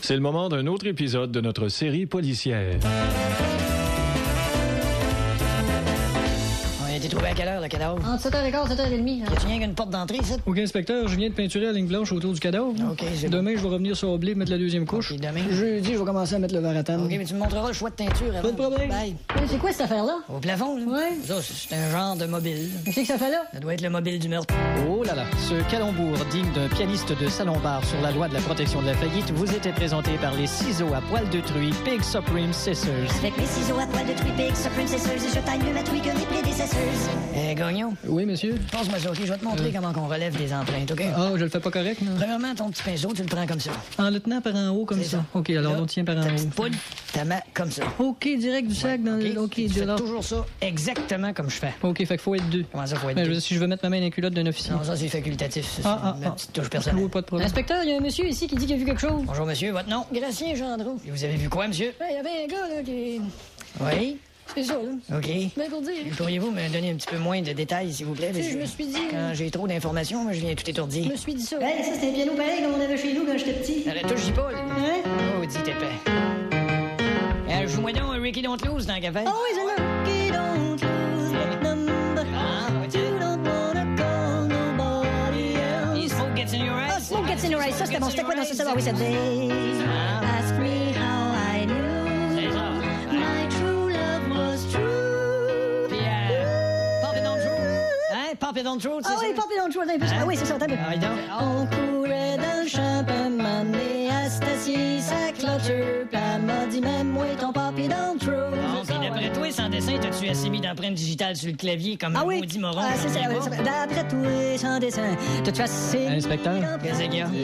C'est le moment d'un autre épisode de notre série policière. Été trouvé à quelle heure, le cadavre? Entre 7h15 et 7h30. Y a-tu rien qu'une porte d'entrée, ça? OK, inspecteur, je viens de peinturer la ligne blanche autour du cadavre. OK, c'est bon. Demain, je vais revenir sur Oblé mettre la deuxième couche. OK, demain? Jeudi, je vais commencer à mettre le varatane. OK, mais tu me montreras le choix de teinture avant. Pas de problème. Bye. Hey, C'est quoi cette affaire-là? Au plafond, là? Ouais. Ça, c'est un genre de mobile. Qu'est-ce que ça fait là? Ça doit être le mobile du meurtre. Oh là là, ce calembour digne d'un pianiste de salon-bar sur la loi de la protection de la faillite vous était présenté par les ciseaux à poil de truie Pig Supreme Scissors. Avec mes ciseaux à poil de truie Big Supreme Scissors, je taille mieux ma truie que mes prédécesseurs. Eh, Gagnon, Oui, monsieur? passe-moi ça, OK? Je vais te montrer comment on relève des empreintes, OK? Ah, je le fais pas correct, non? Premièrement, ton petit pinceau, tu le prends comme ça. En le tenant par en haut, comme ça. ça. OK, alors on tient par en Ta haut. petite poudre, ta main comme ça. OK, direct du sac dans OK? le... OK, Tu fais toujours ça exactement comme je fais. OK, fait qu'il faut être deux. Comment ça, faut être Ben, je deux? dire, si je veux mettre ma main dans la culotte d'un officier. Non, ça, c'est facultatif. Ah, c'est ah, ma ah. petite touche personnelle. Oui, pas de problème. Inspecteur, il y a un monsieur ici qui dit qu'il a vu quelque chose. Bonjour, monsieur. Votre nom? Gracien Gendreau. Et vous avez vu quoi, monsieur? Ouais, Il y avait un gars, là, qui. Oui. C'est ça, là. OK. Ben, pour dire. Pourriez-vous me donner un petit peu moins de détails, s'il vous plaît? Parce je me suis dit. Quand j'ai trop d'informations, moi, je viens tout Je étourdi. me suis dit ça. Ben, ça, c'était un piano pareil comme on avait chez nous quand j'étais petit. Arrête, touche pas, là. Hein? Oh, dis épais. Euh, Joue-moi donc un Ricky Don't Lose dans la café. Ah oui, c'est là. Qui don't lose that number. Ah, tiens. You don't wanna call nobody else. Smoke gets in your Ah, eyes. Smoke Gets in Your Eyes, ça c'était bon. C'était quoi dans ce ça? Ah oui, ça faisait. Ask me Hein? Pop It On c'est Ah oui, It On True. attends, Ah oui, c'est ça, attends. Ah, oui, donc. On courait dans le sa clôture, pis elle m'a dit, même moi, ton It On True. Bon, puis d'après toi, sans dessin, t'as-tu assez mis d'empreintes digitales sur le clavier comme Ah un oui. maudit moron? Ah, c'est ça. D'après toi, sans dessin, t'as-tu assez... Inspecteur,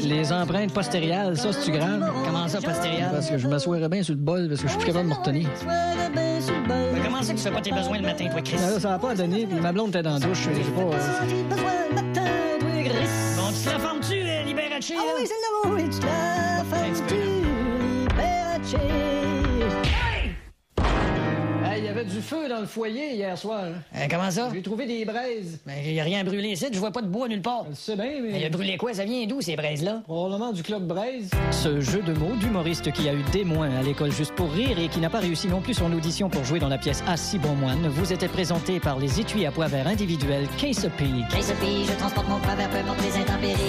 les empreintes postériales, ça, c'est-tu grave? Comment ça, postérieur? Parce que je m'assoirais bien sur le bol parce que je suis plus capable de me retenir. Mais comment ça que tu fais pas tes besoins le matin, toi, Chris? Ah, là, ça va pas à donner, puis ma blonde était dans la douche. Je sais pas... euh, Bon, tu te la formes-tu, euh, Liberace? Ah c'est Liberace. Il y avait du feu dans le foyer hier soir. hein. Euh, comment ça? J'ai trouvé des braises. Ben, y a rien brûlé ici, je vois pas de bois nulle part. Sais bien, Il a mais... brûlé quoi? Ça vient d'où, ces braises-là? Probablement du club braise. Ce jeu de mots d'humoriste qui a eu des moins à l'école juste pour rire et qui n'a pas réussi non plus son audition pour jouer dans la pièce Assis bon moine vous était présenté par les étuis à poids vert individuels Case P. Case je transporte mon poids vers peu importe les intempéries.